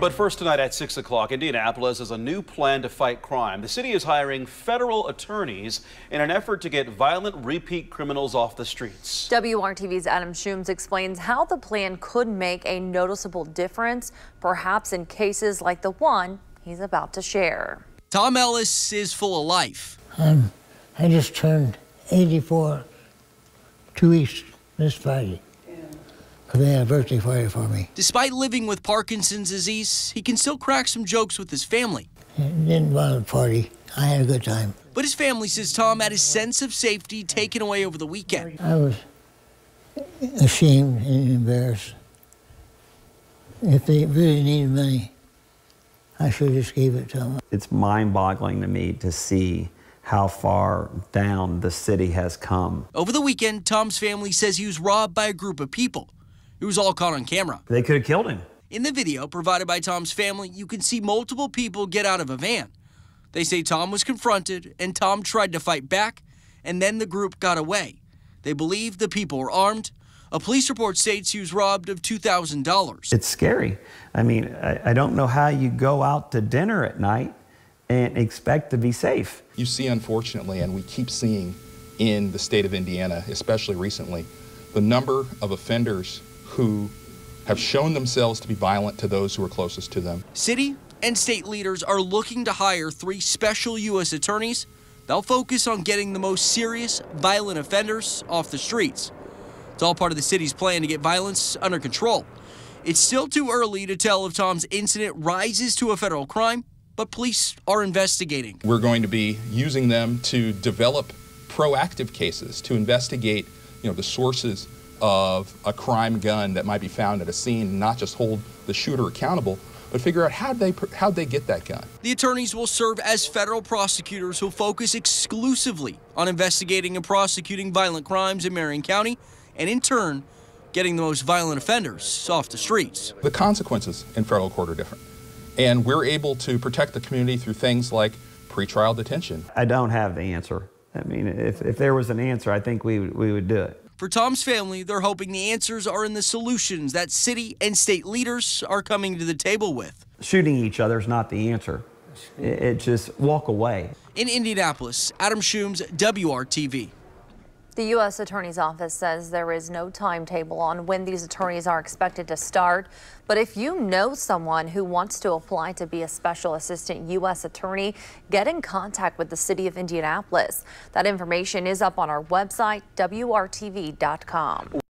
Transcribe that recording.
But first tonight at 6 o'clock, Indianapolis has a new plan to fight crime. The city is hiring federal attorneys in an effort to get violent repeat criminals off the streets. WRTV's Adam Schumes explains how the plan could make a noticeable difference, perhaps in cases like the one he's about to share. Tom Ellis is full of life. Um, I just turned 84 two weeks this Friday. Because they had a birthday party for me. Despite living with Parkinson's disease, he can still crack some jokes with his family. It didn't want a party. I had a good time. But his family says Tom had his sense of safety taken away over the weekend. I was ashamed and embarrassed. If they really needed money, I should have just gave it to them. It's mind-boggling to me to see how far down the city has come. Over the weekend, Tom's family says he was robbed by a group of people. It was all caught on camera. They could have killed him. In the video provided by Tom's family, you can see multiple people get out of a van. They say Tom was confronted and Tom tried to fight back, and then the group got away. They believe the people were armed. A police report states he was robbed of $2,000. It's scary. I mean, I, I don't know how you go out to dinner at night and expect to be safe. You see, unfortunately, and we keep seeing in the state of Indiana, especially recently, the number of offenders who have shown themselves to be violent to those who are closest to them. City and state leaders are looking to hire three special U.S. attorneys. They'll focus on getting the most serious violent offenders off the streets. It's all part of the city's plan to get violence under control. It's still too early to tell if Tom's incident rises to a federal crime, but police are investigating. We're going to be using them to develop proactive cases, to investigate you know, the sources of a crime gun that might be found at a scene, not just hold the shooter accountable, but figure out how they how they get that gun. The attorneys will serve as federal prosecutors who focus exclusively on investigating and prosecuting violent crimes in Marion County, and in turn, getting the most violent offenders off the streets. The consequences in federal court are different, and we're able to protect the community through things like pretrial detention. I don't have the answer. I mean, if, if there was an answer, I think we, we would do it. For Tom's family, they're hoping the answers are in the solutions that city and state leaders are coming to the table with. Shooting each other is not the answer. It, it just walk away. In Indianapolis, Adam Schumes, WRTV. The U.S. Attorney's Office says there is no timetable on when these attorneys are expected to start. But if you know someone who wants to apply to be a special assistant U.S. attorney, get in contact with the city of Indianapolis. That information is up on our website, WRTV.com.